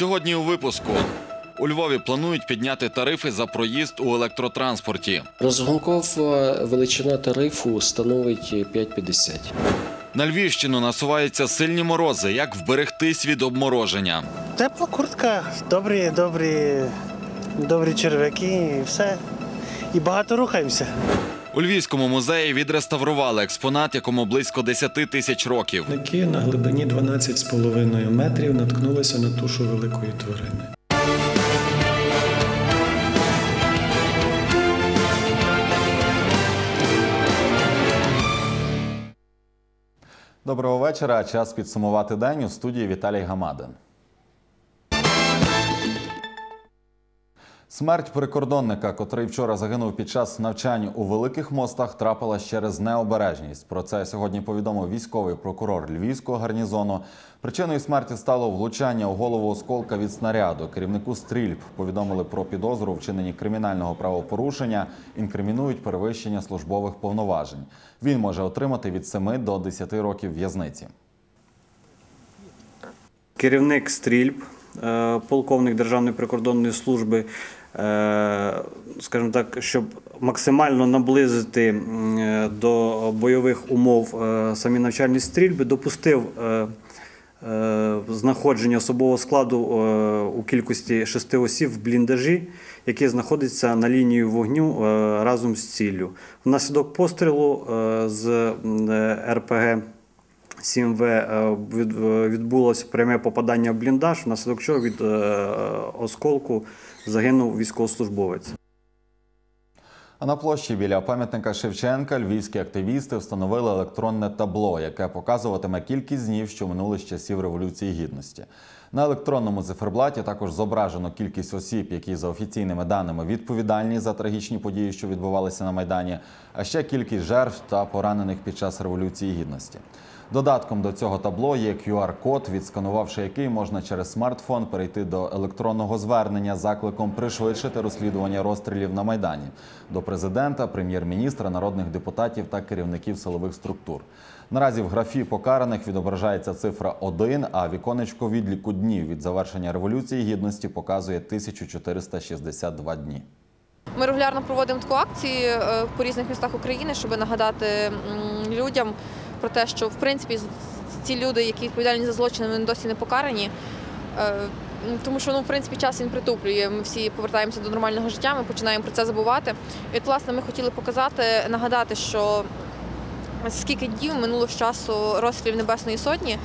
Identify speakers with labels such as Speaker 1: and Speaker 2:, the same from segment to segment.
Speaker 1: Сьогодні у випуску у Львові планують підняти тарифи за проїзд у електротранспорті.
Speaker 2: Розрахункова величина тарифу становить 5,50.
Speaker 1: На Львівщину насуваються сильні морози. Як вберегтись від обмороження?
Speaker 3: Тепла куртка, добрі, добрі, добрі черв'яки і все. І багато рухаємося.
Speaker 1: У Львівському музеї відреставрували експонат, якому близько 10 тисяч років.
Speaker 4: Ники на глибині 12,5 метрів наткнулися на тушу великої тварини.
Speaker 5: Доброго вечора. Час підсумувати день у студії Віталій Гамадин. Смерть прикордонника, котрий вчора загинув під час навчань у великих мостах, трапилась через необережність. Про це сьогодні повідомив військовий прокурор Львівського гарнізону. Причиною смерті стало влучання у голову осколка від снаряду. Керівнику стрільб повідомили про підозру вчиненні кримінального правопорушення. Інкримінують перевищення службових повноважень. Він може отримати від 7 до 10 років в'язниці.
Speaker 6: керівник стрільб, е, полковник Державної прикордонної служби, скажімо так, щоб максимально наблизити е, до бойових умов е, самі навчальні стрільби, допустив е, е, знаходження особового складу е, у кількості шести осіб в бліндажі, який знаходиться на лінії вогню е, разом з ціллю. Внаслідок пострілу е, з е, РПГ 7В е, від- е, відбулося пряме попадання в бліндаж, внаслідок чого від е, осколку загинув військовослужбовець.
Speaker 5: А на площі біля пам'ятника Шевченка львівські активісти встановили електронне табло, яке показуватиме кількість днів, що минули з часів Революції Гідності. На електронному циферблаті також зображено кількість осіб, які за офіційними даними відповідальні за трагічні події, що відбувалися на майдані, а ще кількість жертв та поранених під час Революції Гідності. Додатком до цього табло є QR-код, відсканувавши який можна через смартфон перейти до електронного звернення закликом пришвидшити розслідування розстрілів на майдані до президента, прем'єр-міністра, народних депутатів та керівників силових структур. Наразі в графі покараних відображається цифра 1, а віконечко відліку днів від завершення революції гідності показує 1462 дні.
Speaker 7: Ми регулярно проводимо таку акцію е, по різних містах України, щоб нагадати людям про те, що в принципі ці люди, які відповідальні за злочини, вони досі не покарані. Е, Тому що ну, в принципі, час він притуплює. Ми всі повертаємося до нормального життя, ми починаємо про це забувати. І от, власне, ми хотіли показати, нагадати, що скільки днів минуло з часу розстрілів Небесної Сотні.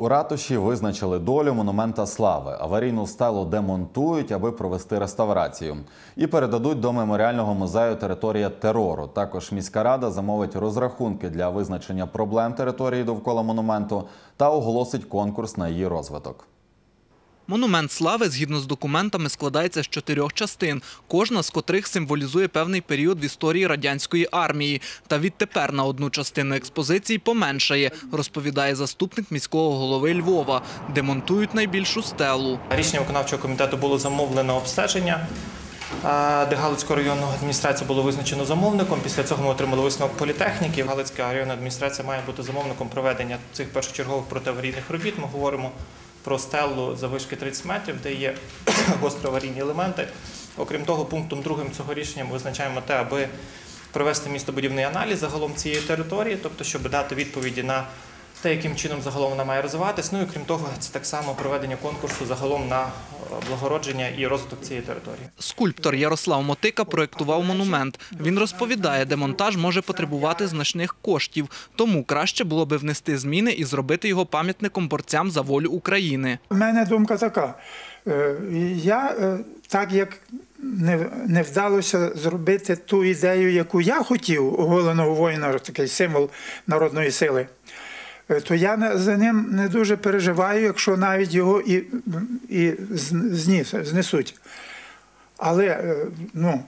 Speaker 5: У ратуші визначили долю монумента слави. Аварійну стелу демонтують, аби провести реставрацію, і передадуть до меморіального музею територія терору. Також міська рада замовить розрахунки для визначення проблем території довкола монументу та оголосить конкурс на її розвиток.
Speaker 8: Монумент слави, згідно з документами, складається з чотирьох частин, кожна з котрих символізує певний період в історії радянської армії. Та відтепер на одну частину експозиції поменшає, розповідає заступник міського голови Львова. Демонтують найбільшу стелу.
Speaker 9: Рішення виконавчого комітету було замовлено обстеження, де Галицьку районну адміністрацію було визначено замовником. Після цього ми отримали висновок політехніки. Галицька районна адміністрація має бути замовником проведення цих першочергових протиаварійних робіт. Ми говоримо про стелу завишки 30 метрів, де є гостроаварійні елементи. Окрім того, пунктом другим цього рішення ми визначаємо те, аби провести містобудівний аналіз загалом цієї території, тобто щоб дати відповіді на те, яким чином загалом вона має розвиватись. Ну і крім того, це так само проведення конкурсу загалом на е, благородження і розвиток цієї території.
Speaker 8: Скульптор Ярослав Мотика проєктував монумент. Він розповідає, демонтаж може потребувати значних коштів, тому краще було би внести зміни і зробити його пам'ятником борцям за волю України.
Speaker 10: У мене думка така. Е, Я е, так як не, не вдалося зробити ту ідею, яку я хотів, оголеного воїна, такий символ народної сили, то я за ним не дуже переживаю, якщо навіть його і, і зн- знесуть. Але е, ну,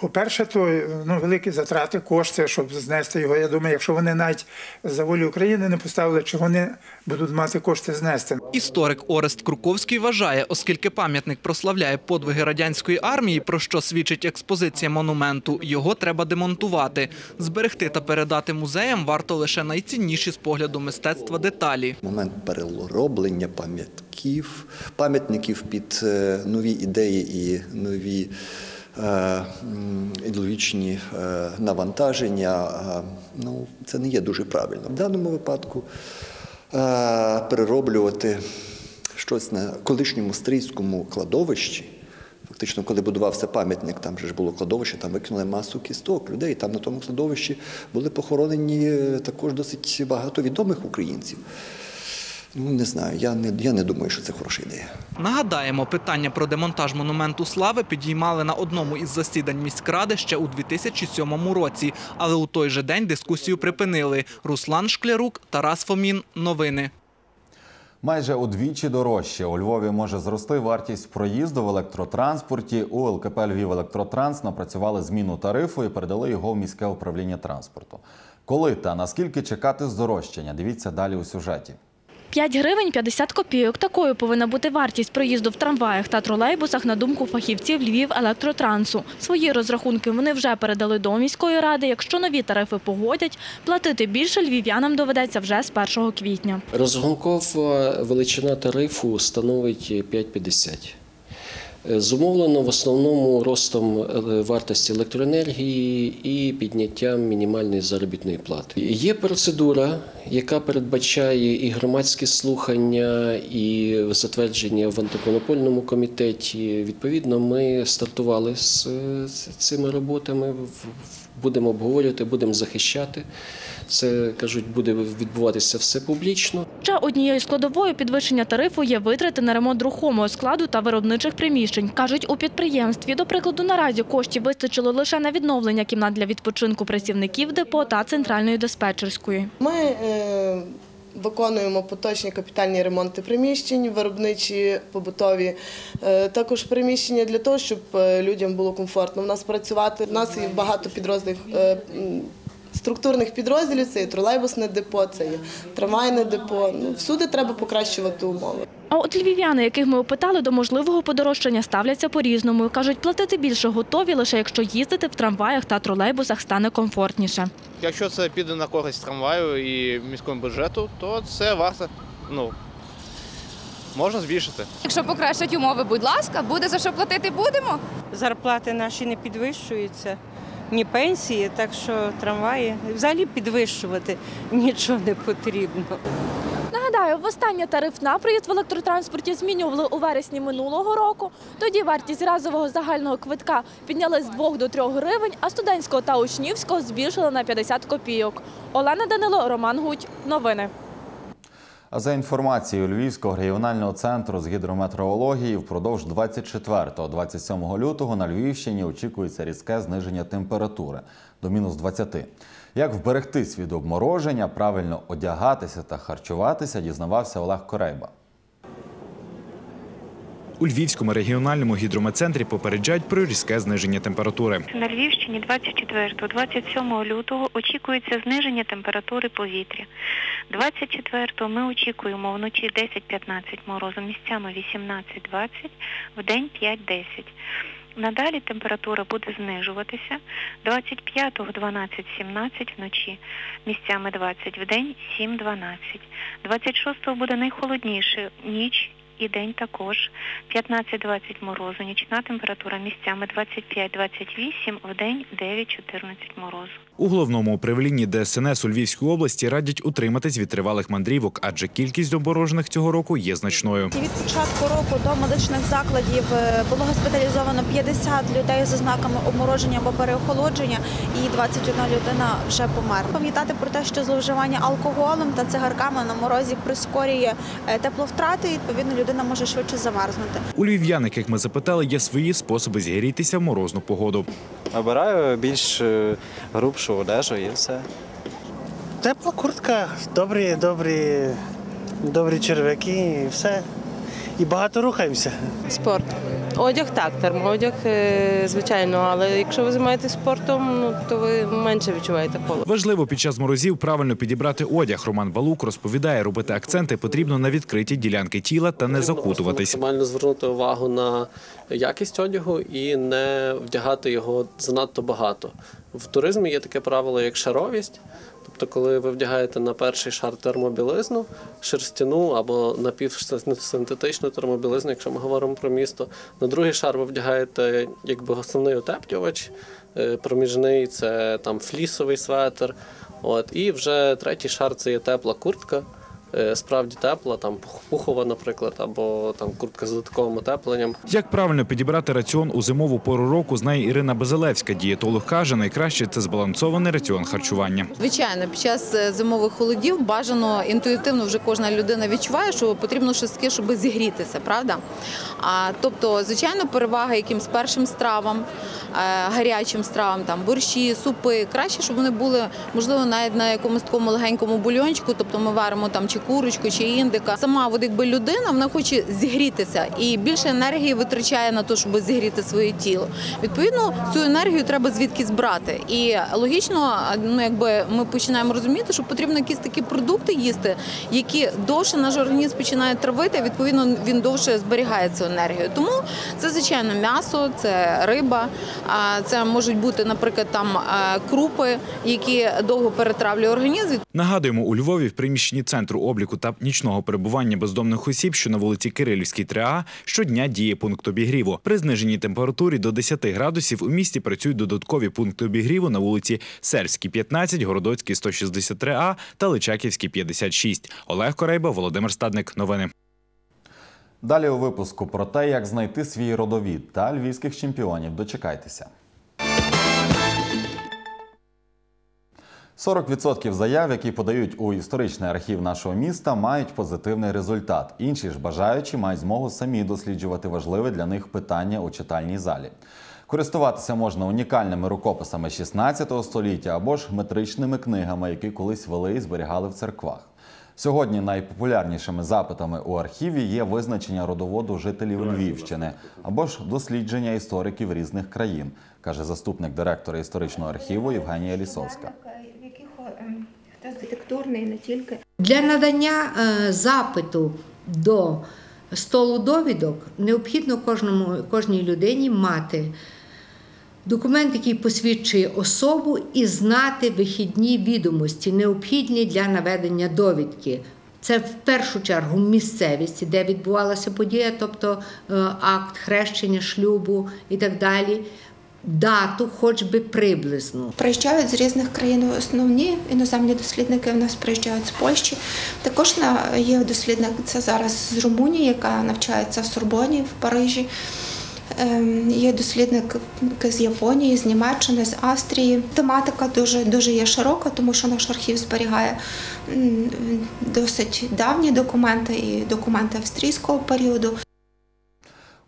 Speaker 10: По-перше, то ну, великі затрати, кошти, щоб знести його. Я думаю, якщо вони навіть за волю України не поставили, чи вони будуть мати кошти знести.
Speaker 8: Історик Орест Круковський вважає, оскільки пам'ятник прославляє подвиги радянської армії, про що свідчить експозиція монументу, його треба демонтувати. Зберегти та передати музеям варто лише найцінніші з погляду мистецтва деталі.
Speaker 11: момент перероблення пам'ятків, пам'ятників під е, нові ідеї і нові ідеологічні е, навантаження. е, Ну, це не є дуже правильно. В даному випадку е, перероблювати щось на колишньому стрийському кладовищі. Фактично, коли будувався пам'ятник, там же ж було кладовище, там викинули масу кісток людей. Там на тому кладовищі були похоронені е, також досить багато відомих українців. Ну, не знаю, я не, я не думаю, що це хороша ідея.
Speaker 8: Нагадаємо, питання про демонтаж монументу слави підіймали на одному із засідань міськради ще у 2007 році, але у той же день дискусію припинили. Руслан Шклярук, Тарас Фомін. Новини.
Speaker 5: Майже удвічі дорожче у Львові може зрости вартість проїзду в електротранспорті. У ЛКП Львів Електротранс напрацювали зміну тарифу і передали його в міське управління транспорту. Коли та наскільки чекати здорожчання? Дивіться далі у сюжеті.
Speaker 12: 5 гривень 50 копійок. Такою повинна бути вартість проїзду в трамваях та тролейбусах на думку фахівців Львів Електротрансу. Свої розрахунки вони вже передали до міської ради. Якщо нові тарифи погодять, платити більше львів'янам доведеться вже з 1 квітня.
Speaker 2: Розрахункова величина тарифу становить 5,50. Е, Зумовлено в основному ростом е, вартості електроенергії і підняттям мінімальної заробітної плати. Є процедура, яка передбачає і громадські слухання, і затвердження в антимонопольному комітеті. Відповідно, ми стартували з цими роботами. Будемо обговорювати, будемо захищати. Це кажуть, буде відбуватися все публічно.
Speaker 12: Ще однією складовою підвищення тарифу є витрати на ремонт рухомого складу та виробничих приміщень. Кажуть, у підприємстві, до прикладу, наразі коштів вистачило лише на відновлення кімнат для відпочинку працівників депо та центральної диспетчерської.
Speaker 13: Ми е, виконуємо поточні капітальні ремонти приміщень, виробничі, побутові, е, також приміщення для того, щоб е, людям було комфортно в нас працювати. У нас є багато підрозділів. Структурних підрозділів це і тролейбусне депо, це і трамвайне депо. Ну, всюди треба покращувати умови.
Speaker 12: А от львів'яни, яких ми опитали, до можливого подорожчання ставляться по-різному. Кажуть, платити більше готові, лише якщо їздити в трамваях та тролейбусах стане комфортніше.
Speaker 14: Якщо це піде на користь трамваю і міському бюджету, то це варто. Ну, можна збільшити.
Speaker 15: Якщо покращать умови, будь ласка, буде за що платити, будемо.
Speaker 16: Зарплати наші не підвищуються, ні пенсії, так що трамваї взагалі підвищувати нічого не потрібно.
Speaker 12: Нагадаю, востаннє тариф на проїзд в електротранспорті змінювали у вересні минулого року. Тоді вартість разового загального квитка підняли з 2 до 3 гривень, а студентського та учнівського збільшили на 50 копійок. Олена Данило, Роман Гудь. Новини.
Speaker 5: За інформацією Львівського регіонального центру з гідрометеорології, впродовж 24-27 лютого на Львівщині очікується різке зниження температури до мінус 20. Як вберегтись від обмороження, правильно одягатися та харчуватися, дізнавався Олег Корейба.
Speaker 17: У Львівському регіональному гідрометцентрі попереджають про різке зниження температури.
Speaker 18: На Львівщині 24-27 лютого очікується зниження температури повітря. 24-го ми очікуємо вночі 10-15 морозу, місцями 18-20, в день 5-10. Надалі температура буде знижуватися 25-го 12-17 вночі, місцями 20, в день 7-12. 26-го буде найхолодніше ніч і день також 15-20 морозу, нічна температура місцями 25-28, в день 9-14 морозу.
Speaker 17: У головному управлінні ДСНС у Львівській області радять утриматись від тривалих мандрівок, адже кількість обморожених цього року є значною.
Speaker 19: Від початку року до медичних закладів е, було госпіталізовано 50 людей з ознаками обмороження або переохолодження, і 21 людина вже померла. Пам'ятати про те, що зловживання алкоголем та цигарками на морозі прискорює е, тепловтрати, і відповідно людина може швидше замерзнути.
Speaker 17: У львів'ян, яких ми запитали, є свої способи зігрітися в морозну погоду.
Speaker 20: Обираю більш е, грубшу одежу і все.
Speaker 3: Тепла куртка, добрі, добрі, добрі черв'яки і все. І багато рухаємося.
Speaker 21: Спорт. Одяг так, термоодяг, е, звичайно, але якщо ви займаєтесь спортом, ну то ви менше відчуваєте холод.
Speaker 17: Важливо під час морозів правильно підібрати одяг. Роман Балук розповідає, робити акценти потрібно на відкриті ділянки тіла та не закутуватись.
Speaker 22: Максимально звернути увагу на якість одягу і не вдягати його занадто багато. В туризмі є таке правило, як шаровість. Тобто, коли ви вдягаєте на перший шар термобілизну, шерстяну або напівсинтетичну термобілизну, якщо ми говоримо про місто, на другий шар ви вдягаєте якби основний утеплювач, е, проміжний це там флісовий светр. От, і вже третій шар це є тепла куртка. Е, Справді тепла, там пухова, наприклад, або там куртка з додатковим утепленням.
Speaker 17: Як правильно підібрати раціон у зимову пору року, знає Ірина Базилевська. Дієтолог каже, найкраще це збалансований раціон харчування.
Speaker 23: Звичайно, під час е, зимових холодів бажано інтуїтивно вже кожна людина відчуває, що потрібно щось таке, щоб зігрітися, правда? А тобто, звичайно, перевага якимсь першим стравам, е, гарячим стравам, там борщі, супи. Краще, щоб вони були можливо навіть на якомусь такому легенькому бульончику. Тобто ми варимо там чи курочку, чи індика. Сама от якби людина вона хоче зігрітися і більше енергії витрачає на те, щоб зігріти своє тіло. Відповідно, цю енергію треба звідкись брати. І логічно, ну якби ми починаємо розуміти, що потрібно якісь такі продукти їсти, які довше наш організм починає травити. Відповідно, він довше зберігає цю енергію. Тому це звичайно м'ясо, це риба, а це можуть бути, наприклад, там е, крупи, які довго перетравлює організм.
Speaker 17: Нагадуємо, у Львові в приміщенні центру обліку та нічного перебування бездомних осіб, що на вулиці Кирилівській 3А, щодня діє пункт обігріву. При зниженій температурі до 10 градусів у місті працюють додаткові пункти обігріву на вулиці Сельській 15, Городоцькій 163А та Личаківській 56. Олег Корейба, Володимир Стадник. Новини.
Speaker 5: Далі у випуску про те, як знайти свій родовід та львівських чемпіонів. Дочекайтеся. 40% заяв, які подають у історичний архів нашого міста, мають позитивний результат. Інші ж бажаючі мають змогу самі досліджувати важливе для них питання у читальній залі. Користуватися можна унікальними рукописами 16 століття або ж метричними книгами, які колись вели і зберігали в церквах. Сьогодні найпопулярнішими запитами у архіві є визначення родоводу жителів Львівщини або ж дослідження істориків різних країн, каже заступник директора історичного архіву Євгенія Лісовська.
Speaker 24: Архітектурний, не тільки для надання е, запиту до столу довідок необхідно кожному кожній людині мати документ, який посвідчує особу, і знати вихідні відомості, необхідні для наведення довідки. Це в першу чергу місцевість, де відбувалася подія, тобто е, акт хрещення, шлюбу і так далі. Дату, хоч би приблизно.
Speaker 25: Приїжджають з різних країн основні іноземні дослідники. У нас приїжджають з Польщі. Також є дослідник це зараз з Румунії, яка навчається в Сорбоні в Парижі. Ем, Є дослідник з Японії, з Німеччини, з Австрії. Тематика дуже дуже є широка, тому що наш архів зберігає досить давні документи і документи австрійського періоду.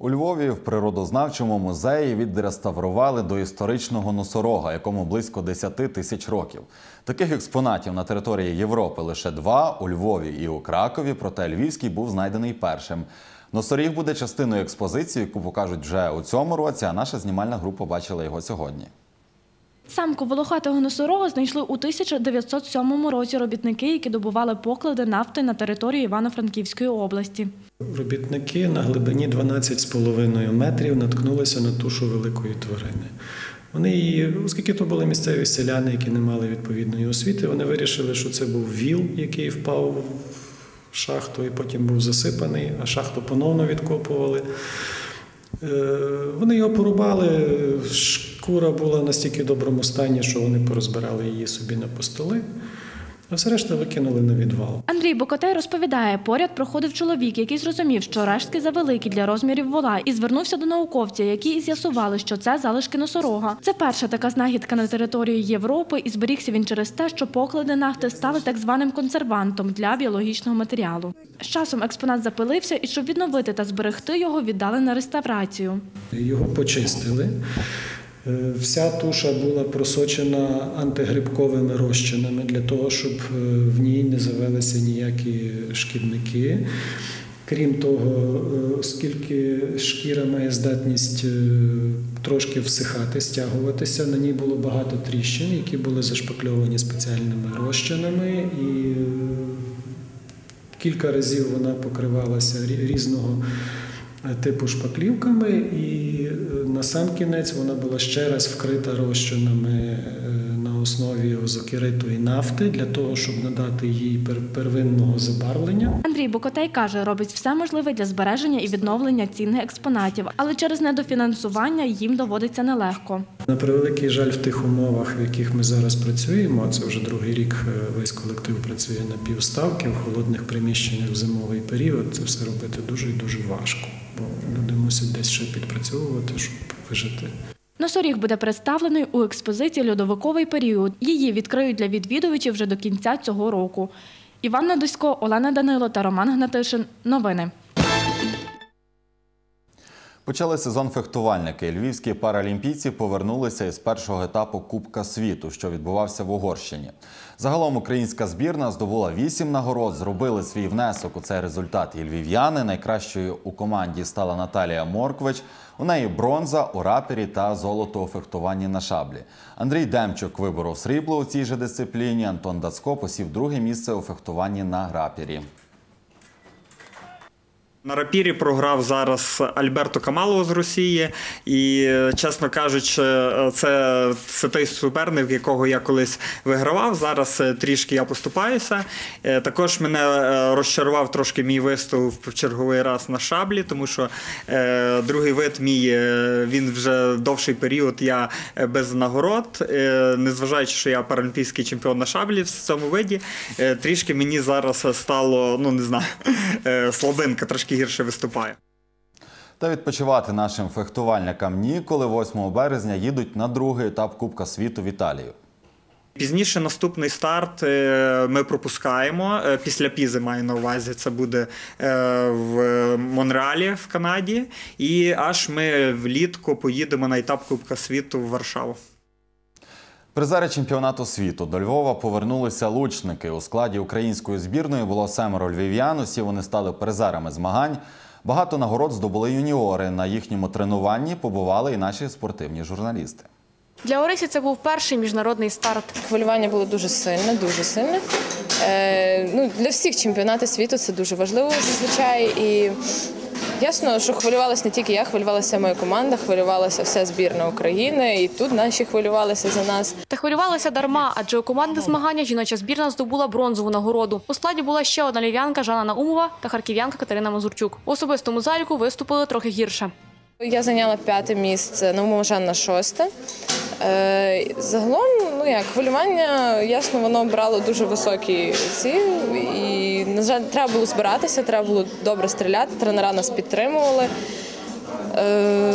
Speaker 5: У Львові в природознавчому музеї відреставрували до історичного носорога, якому близько 10 тисяч років. Таких експонатів на території Європи лише два у Львові і у Кракові, проте Львівський був знайдений першим. Носоріг буде частиною експозиції, яку покажуть вже у цьому році. А наша знімальна група бачила його сьогодні.
Speaker 12: Самку волохатого носорога знайшли у 1907 році робітники, які добували поклади нафти на території Івано-Франківської області.
Speaker 4: Робітники на глибині 12,5 метрів наткнулися на тушу великої тварини. Вони її, оскільки то були місцеві селяни, які не мали відповідної освіти, вони вирішили, що це був віл, який впав в шахту і потім був засипаний, а шахту поновно відкопували. Е, Вони його порубали, шкура була настільки в доброму стані, що вони порозбирали її собі на постоли, а все решта викинули на відвал.
Speaker 12: Андрій Бокотей розповідає, поряд проходив чоловік, який зрозумів, що рештки завеликі для розмірів вола, і звернувся до науковців, які з'ясували, що це залишки носорога. Це перша така знахідка на території Європи, і зберігся він через те, що поклади нафти стали так званим консервантом для біологічного матеріалу. З часом експонат запилився, і щоб відновити та зберегти його, віддали на реставрацію.
Speaker 4: Його почистили. Е, Вся туша була просочена антигрибковими розчинами для того, щоб е, в ній не завелися ніякі шкідники. Крім того, е, оскільки шкіра має здатність трошки всихати, стягуватися, на ній було багато тріщин, які були зашпакльовані спеціальними розчинами, і кілька разів вона покривалася різного типу шпаклівками, і е, на сам кінець вона була ще раз вкрита розчинами е, на основі озокериту і нафти для того, щоб надати їй первинного забарвлення.
Speaker 12: Андрій Бокотей каже, робить все можливе для збереження і відновлення цінних експонатів, але через недофінансування їм доводиться нелегко.
Speaker 4: На превеликий жаль, в тих умовах, в яких ми зараз працюємо, це вже другий рік е, весь колектив працює на півставки в холодних приміщеннях в зимовий період. Це все робити дуже і дуже важко, бо люди мусять десь ще підпрацьовувати, щоб вижити.
Speaker 12: Носоріг буде представлений у експозиції Льодовиковий період. Її відкриють для відвідувачів вже до кінця цього року. Іванна Досько, Олена Данило та Роман Гнатишин. Новини.
Speaker 5: Почали сезон фехтувальники. Львівські паралімпійці повернулися із першого етапу Кубка світу, що відбувався в Угорщині. Загалом українська збірна здобула вісім нагород, зробили свій внесок у цей результат і львів'яни. Найкращою у команді стала Наталія Морквич. У неї бронза у рапері та золото у фехтуванні на шаблі. Андрій Демчук виборов срібло у цій же дисципліні. Антон Дацко посів друге місце у фехтуванні на рапері.
Speaker 26: На рапірі програв зараз Альберто Камалово з Росії, і, чесно кажучи, це, це той суперник, якого я колись вигравав. Зараз е, трішки я поступаюся. Е, Також мене е, розчарував трошки мій виступ в черговий раз на шаблі, тому що другий вид мій він вже довший період. Я без нагород. Незважаючи, що я паралімпійський чемпіон на шаблі в цьому виді, трішки мені зараз стало, ну не знаю, слабинка, трошки гірше виступає.
Speaker 5: Та відпочивати нашим фехтувальникам ніколи 8 березня їдуть на другий етап Кубка світу в Італію.
Speaker 26: Пізніше наступний старт е, ми пропускаємо. Е, Після пізи маю на увазі. Це буде е, в Монреалі в Канаді. І аж ми влітку поїдемо на етап Кубка світу в Варшаву.
Speaker 5: Призери чемпіонату світу до Львова повернулися лучники. У складі української збірної було семеро львів'ян. Усі вони стали призерами змагань. Багато нагород здобули юніори. На їхньому тренуванні побували і наші спортивні журналісти.
Speaker 27: Для Орисі це був перший міжнародний старт.
Speaker 28: Хвилювання було дуже сильне, дуже сильне. Е, ну, для всіх чемпіонатів світу це дуже важливо зазвичай. І ясно, що хвилювалася не тільки я, хвилювалася моя команда, хвилювалася вся збірна України, і тут наші хвилювалися за нас.
Speaker 27: Та хвилювалася дарма, адже у командних змагання жіноча збірна здобула бронзову нагороду. У складі була ще одна львів'янка Жанна Наумова та харків'янка Катерина Мазурчук. У особистому заліку виступили трохи гірше.
Speaker 28: Я зайняла п'яте місце, Наумова Жанна шосте. Е, загалом, ну як хвилювання, ясно, воно брало дуже високі ці. І, на жаль, треба було збиратися, треба було добре стріляти. Тренера нас підтримували. Е,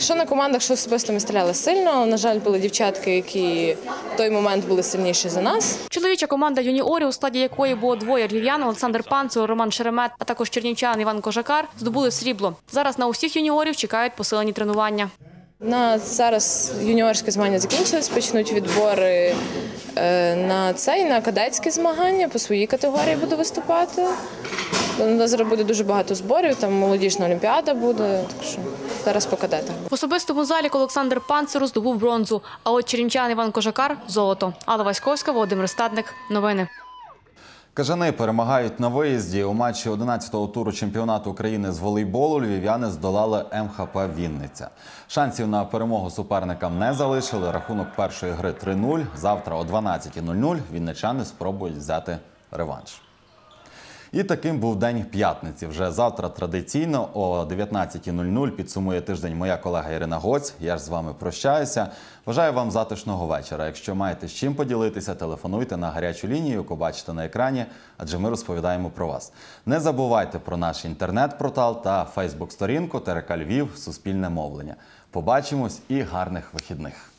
Speaker 28: що на командах, що особисто ми стріляли сильно. На жаль, були дівчатки, які в той момент були сильніші за нас.
Speaker 27: Чоловіча команда юніорів, у складі якої було двоє львів'ян Олександр Панцев, Роман Шеремет, а також чернівчан Іван Кожакар, здобули срібло. Зараз на усіх юніорів чекають посилені тренування.
Speaker 28: На зараз юніорські змагання закінчились, почнуть відбори е, на цей на кадетські змагання. По своїй категорії буду виступати. У зараз буде дуже багато зборів, там молодіжна олімпіада буде. Так що зараз по кадетах.
Speaker 27: В особистому заліку Олександр Панцеру здобув бронзу, а от чернівчан Іван Кожакар золото. Алла Васьковська, Володимир Стадник. Новини.
Speaker 5: Кажани перемагають на виїзді. У матчі 11-го туру чемпіонату України з волейболу львів'яни здолали МХП Вінниця. Шансів на перемогу суперникам не залишили. Рахунок першої гри 3-0. Завтра о 12.00 вінничани спробують взяти реванш. І таким був день п'ятниці. Вже завтра традиційно о 19.00 підсумує тиждень моя колега Ірина Гоць. Я ж з вами прощаюся. Бажаю вам затишного вечора. Якщо маєте з чим поділитися, телефонуйте на гарячу лінію, яку бачите на екрані, адже ми розповідаємо про вас. Не забувайте про наш інтернет-портал та Фейсбук-сторінку ТРК Львів Суспільне мовлення. Побачимось і гарних вихідних.